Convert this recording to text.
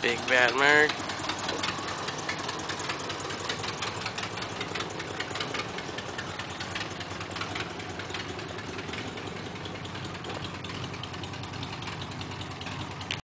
Big Bad Merc.